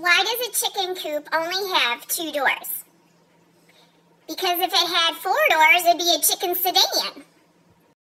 why does a chicken coop only have two doors? Because if it had four doors, it'd be a chicken sedan.